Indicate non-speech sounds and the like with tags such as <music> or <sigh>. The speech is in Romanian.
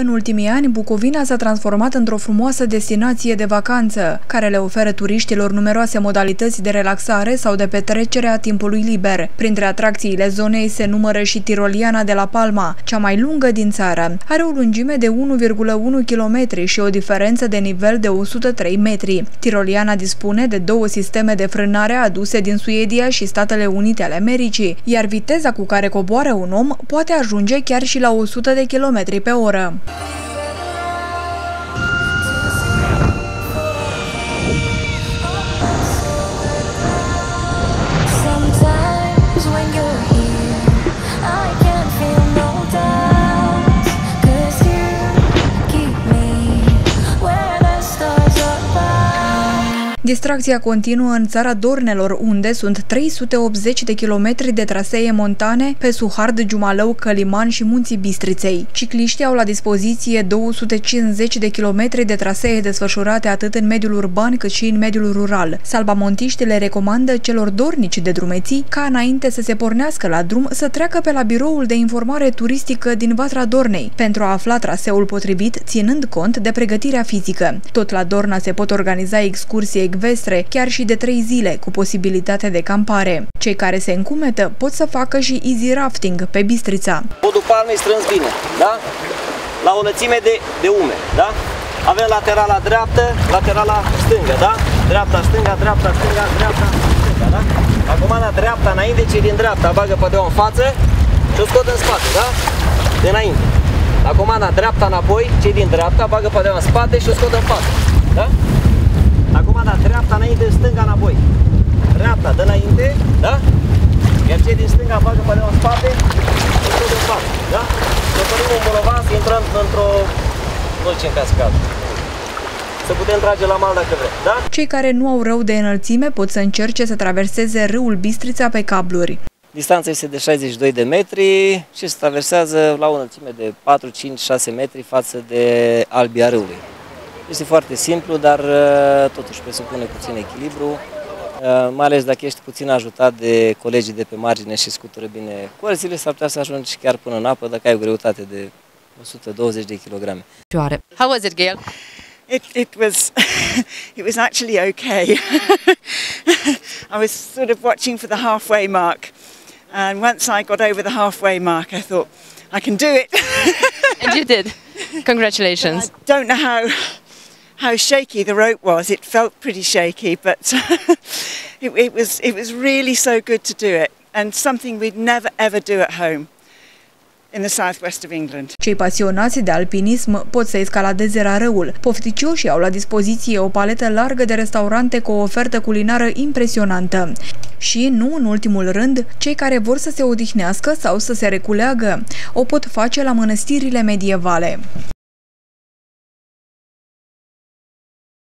În ultimii ani, Bucovina s-a transformat într-o frumoasă destinație de vacanță, care le oferă turiștilor numeroase modalități de relaxare sau de petrecere a timpului liber. Printre atracțiile zonei se numără și Tiroliana de la Palma, cea mai lungă din țară. Are o lungime de 1,1 km și o diferență de nivel de 103 metri. Tiroliana dispune de două sisteme de frânare aduse din Suedia și Statele Unite ale Americii, iar viteza cu care coboară un om poate ajunge chiar și la 100 de km pe oră. Yeah. Distracția continuă în țara Dornelor, unde sunt 380 de kilometri de trasee montane pe Suhard, Giumalău, Căliman și Munții Bistriței. Cicliștii au la dispoziție 250 de kilometri de trasee desfășurate atât în mediul urban cât și în mediul rural. Salbamontiștile recomandă celor dornici de drumeții ca înainte să se pornească la drum să treacă pe la biroul de informare turistică din Vatra Dornei pentru a afla traseul potrivit, ținând cont de pregătirea fizică. Tot la Dorna se pot organiza excursii ecvestre, chiar și de trei zile, cu posibilitate de campare. Cei care se încumetă pot să facă și easy rafting pe Bistrița. Podul palmei strâns bine, da? La o lățime de, de ume, da? Avem laterala dreaptă, laterala stângă, da? Dreapta, stânga, dreapta, stânga, dreapta, stânga, da? Acum la dreapta înainte, cei din dreapta bagă pe în față și o scot în spate, da? De înainte. La comanda dreapta înapoi, cei din dreapta bagă pe în spate și o scot în față, da? Acum da, dreapta înainte, stânga înapoi. Dreapta de înainte, da? Iar cei din stânga bagă pe în spate, într-o de spate, da? Și oprim un bolovan să intrăm într-o... Nu ce în cascadă să putem trage la mal dacă vrem, da? Cei care nu au rău de înălțime pot să încerce să traverseze râul Bistrița pe cabluri. Distanța este de 62 de metri și se traversează la o înălțime de 4, 5, 6 metri față de albia râului. Este foarte simplu, dar uh, totuși presupune puțin echilibru, uh, mai ales dacă ești puțin ajutat de colegii de pe margine și scutură bine corzile, s-ar putea să ajungi chiar până în apă dacă ai o greutate de 120 de kilograme. How was it, Gail? It, it was <laughs> it was actually okay. <laughs> I was sort of watching for the halfway mark, and once I got over the halfway mark, I thought I can do it. <laughs> and you did. Congratulations. I don't know how how shaky the rope was. It felt pretty shaky, but <laughs> it, it, was, it was really so good to do it and something we'd never ever do at home. in the southwest of England. Cei pasionați de alpinism pot să escaladeze rarăul. Pofticioșii au la dispoziție o paletă largă de restaurante cu o ofertă culinară impresionantă. Și, nu în ultimul rând, cei care vor să se odihnească sau să se reculeagă o pot face la mănăstirile medievale.